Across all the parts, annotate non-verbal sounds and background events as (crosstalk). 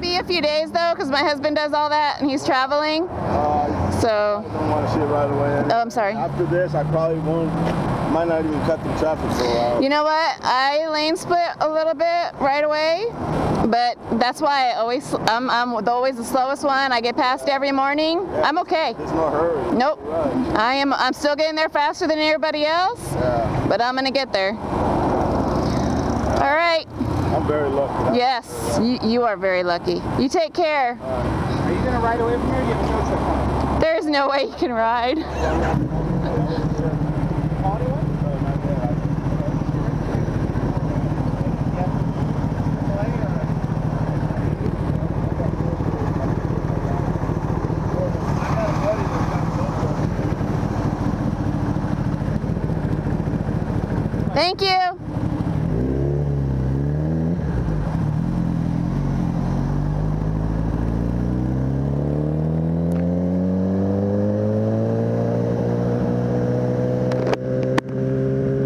be a few days though, because my husband does all that and he's traveling. Uh, So, I don't want to see it right away. oh, I'm sorry. After this, I probably won't, might not even cut the traffic for a while. You know what? I lane split a little bit right away, but that's why I always I'm, I'm the- always the slowest one. I get past every morning. I'm okay. There's no hurry. Nope. Right. I am. I'm still getting there faster than everybody else, Yeah, but I'm gonna get there. All right. Very lucky. Yes, you, you are very lucky. You take care. Are you gonna ride away from here? or you have a tow truck? There's no way you can ride. (laughs) Thank you. All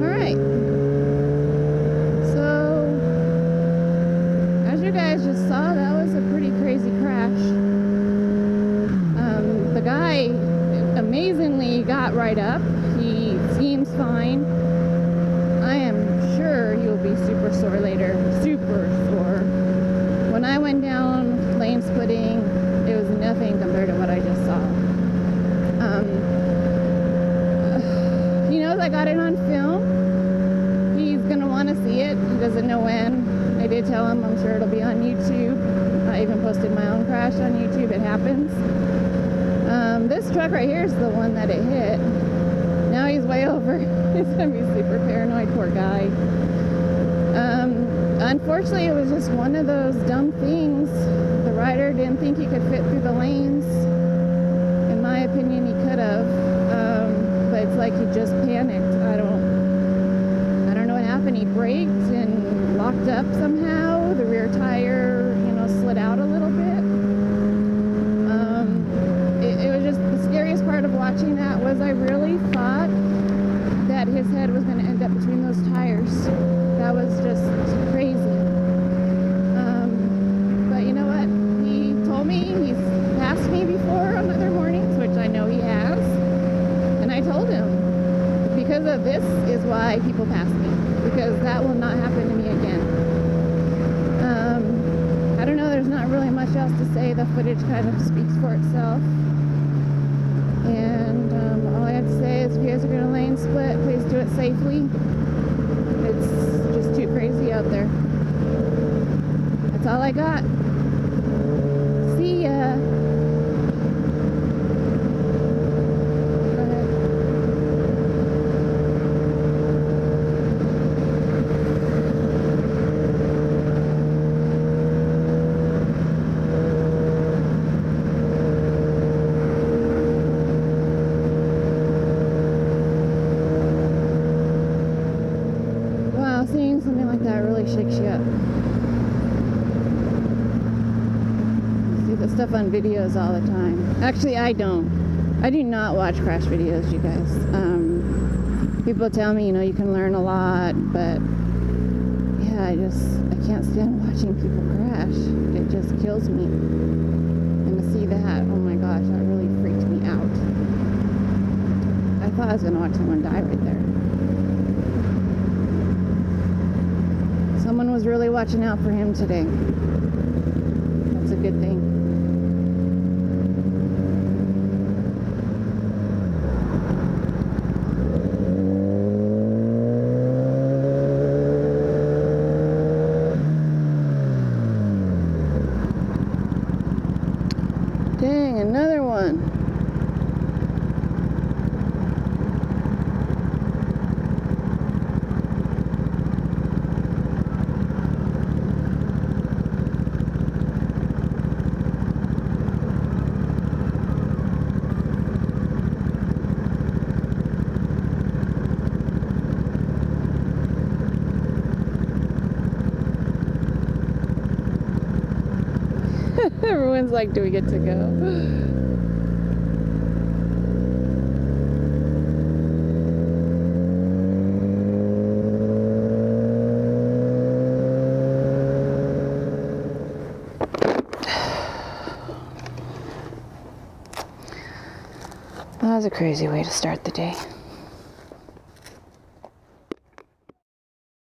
right. So, as you guys just saw, that was a pretty crazy crash. Um, the guy got right up. He seems fine. I am sure he will be super sore later. Super sore. When I went down lane splitting, it was nothing compared to what I just saw. Um, (sighs) he knows I got it on film. He's gonna want to see it. He doesn't know when. I did tell him I'm sure it'll be on YouTube. I even posted my own crash on YouTube. It happens. Um, this truck right here is the one that it hit. Now he's way (laughs) over. he's gonna be super paranoid, poor guy. Um, unfortunately, it was just one of those dumb things. The rider didn't think he could fit through the lanes. In my opinion, he could have, um, but it's like he just panicked. I don't, I don't know what happened. He braked and locked up somehow. The rear tire, you know, slid out a little bit. Um, it, it was just the scariest part of watching that was I really thought that his head was going to end up between those tires. That was just crazy. Um, but you know what? He told me he's passed me before on other mornings, which I know he has. And I told him because of this is why people pass me because that will not happen to me again. Um, I don't know. There's not really much else to say. The footage kind of speaks for itself. And um, all I have to say is if you guys are going to lane split, please do it safely. It's just too crazy out there. That's all I got. See ya. Go ahead. Wow, seeing something like that really shakes you up. You see the stuff on videos all the time. Actually, I don't. I do not watch crash videos, you guys. Um, people tell me, you know, you can learn a lot, but yeah, I just I can't stand watching people crash. It just kills me. And to see that, oh my gosh, that really freaked me out. I thought I was gonna watch someone die right there. Someone was really watching out for him today. That's a good thing. Dang, another one. Everyone's like, do we get to go? (sighs) That was a crazy way to start the day.